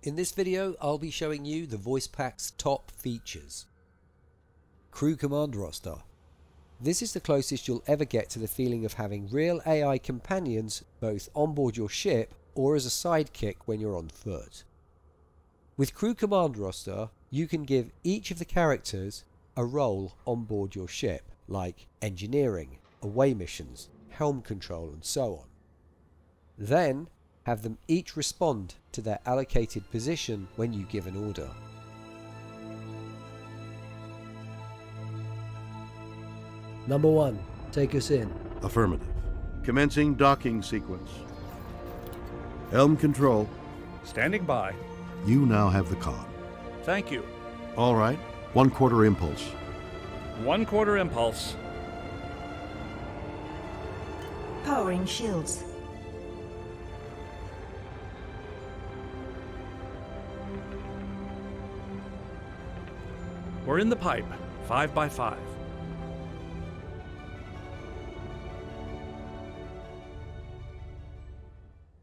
In this video, I'll be showing you the voice pack's top features. Crew Command Roster. This is the closest you'll ever get to the feeling of having real AI companions both on board your ship or as a sidekick when you're on foot. With Crew Command Roster, you can give each of the characters a role on board your ship, like engineering, away missions, helm control, and so on. Then, have them each respond to their allocated position when you give an order. Number 1. Take us in. Affirmative. Commencing docking sequence. Helm control. Standing by. You now have the con. Thank you. All right. One quarter impulse. One quarter impulse. Powering shields. We're in the pipe. Five by five.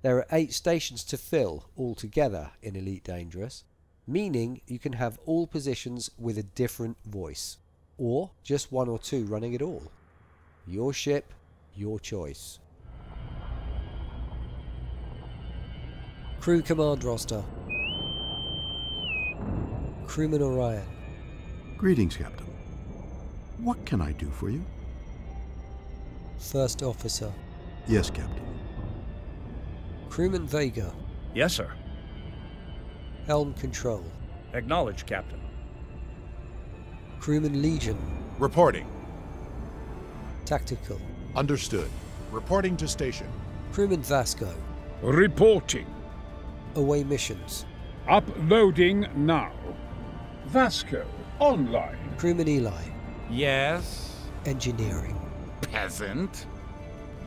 There are 8 stations to fill altogether in Elite Dangerous, meaning you can have all positions with a different voice, or just one or two running it all. Your ship, your choice. Crew Command Roster Crewman Orion Greetings, Captain. What can I do for you? First Officer Yes, Captain. Crewman Vega Yes, sir. Helm Control Acknowledge, Captain. Crewman Legion Reporting. Tactical Understood. Reporting to station. Crewman Vasco Reporting. Away Missions Uploading now. Vasco, online. Crewman Eli Yes, Engineering peasant.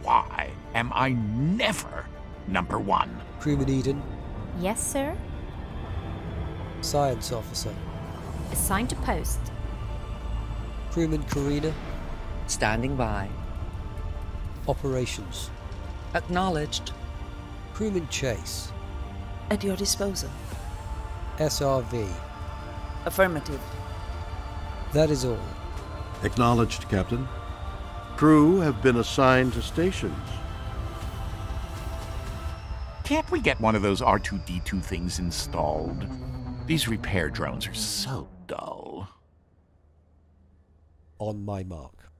Why am I never number one? Crewman Eden Yes, sir. Science Officer Assigned to post. Crewman Karina Standing by. Operations Acknowledged. Crewman Chase At your disposal. SRV Affirmative. That is all. Acknowledged, Captain. Crew have been assigned to stations. Can't we get one of those R2D2 things installed? These repair drones are so dull. On my mark.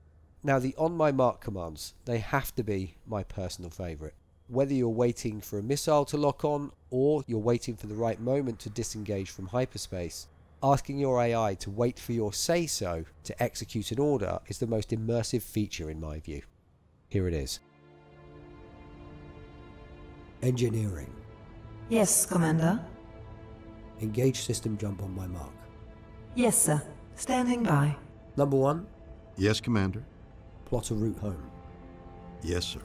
Now the on my mark commands, they have to be my personal favourite. Whether you're waiting for a missile to lock on or you're waiting for the right moment to disengage from hyperspace, asking your AI to wait for your say so to execute an order is the most immersive feature in my view. Here it is. Engineering. Yes, Commander. Engage system jump on my mark. Yes, sir. Standing by. Number one, Yes, Commander. plot a route home. Yes, sir.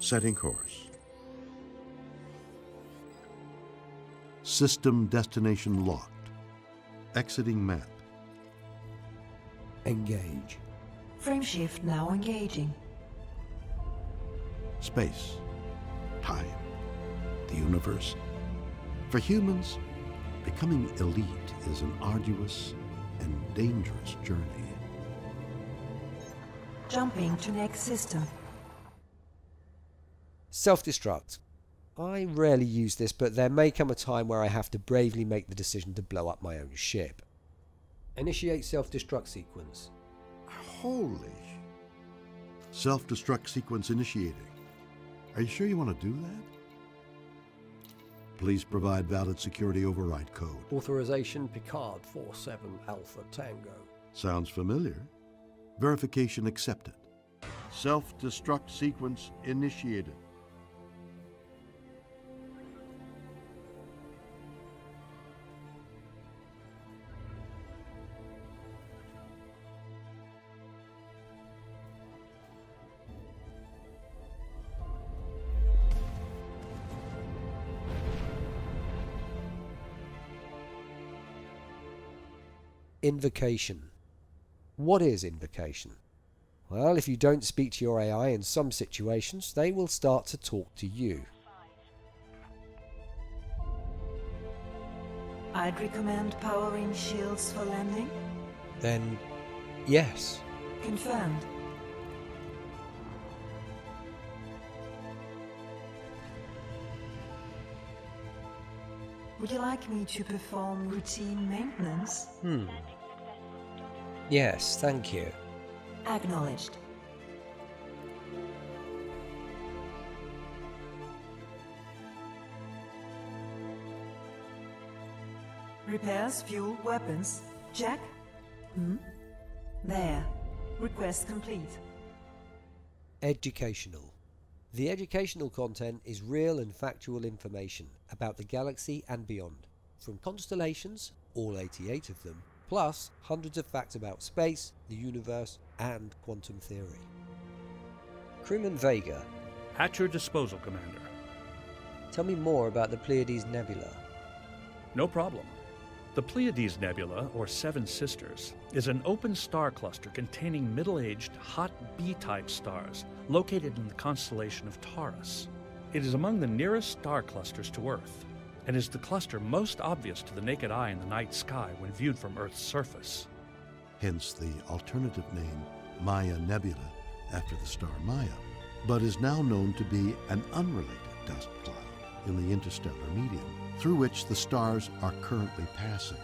Setting course. System destination locked. Exiting map. Engage. Frameshift now engaging. Space. Time. The universe. For humans, becoming elite is an arduous and dangerous journey. Jumping to next system. Self-destruct. I rarely use this, but there may come a time where I have to bravely make the decision to blow up my own ship. Initiate self-destruct sequence. Holy. Self destruct sequence initiating. Are you sure you want to do that? Please provide valid security override code. Authorization Picard 47 Alpha Tango. Sounds familiar. Verification accepted. Self destruct sequence initiated. Invocation. What is invocation? Well, if you don't speak to your AI in some situations, they will start to talk to you. I'd recommend powering shields for landing. Then, yes. Confirmed. Would you like me to perform routine maintenance? Hmm. Yes, thank you. Acknowledged. Repairs, fuel, weapons. Check. Hmm? There. Request complete. Educational. The educational content is real and factual information about the galaxy and beyond, from constellations, all 88 of them, plus hundreds of facts about space, the universe, and quantum theory. Crewman Vega, At your disposal, Commander. tell me more about the Pleiades Nebula. No problem. The Pleiades Nebula, or Seven Sisters, is an open star cluster containing middle aged, hot B type stars located in the constellation of Taurus. It is among the nearest star clusters to Earth, and is the cluster most obvious to the naked eye in the night sky when viewed from Earth's surface. hence the alternative name Maia Nebula after the star Maia, but is now known to be an unrelated dust cloud in the interstellar medium through which the stars are currently passing.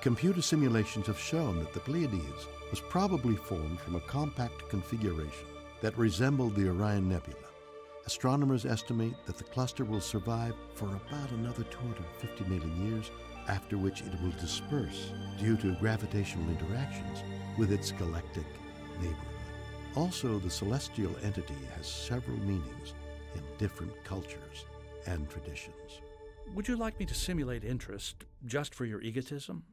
Computer simulations have shown that the Pleiades was probably formed from a compact configuration that resembled the Orion Nebula. Astronomers estimate that the cluster will survive for about another 250 million years, after which it will disperse due to gravitational interactions with its galactic neighborhood. Also, the celestial entity has several meanings in different cultures and traditions. Would you like me to simulate interest just for your egotism?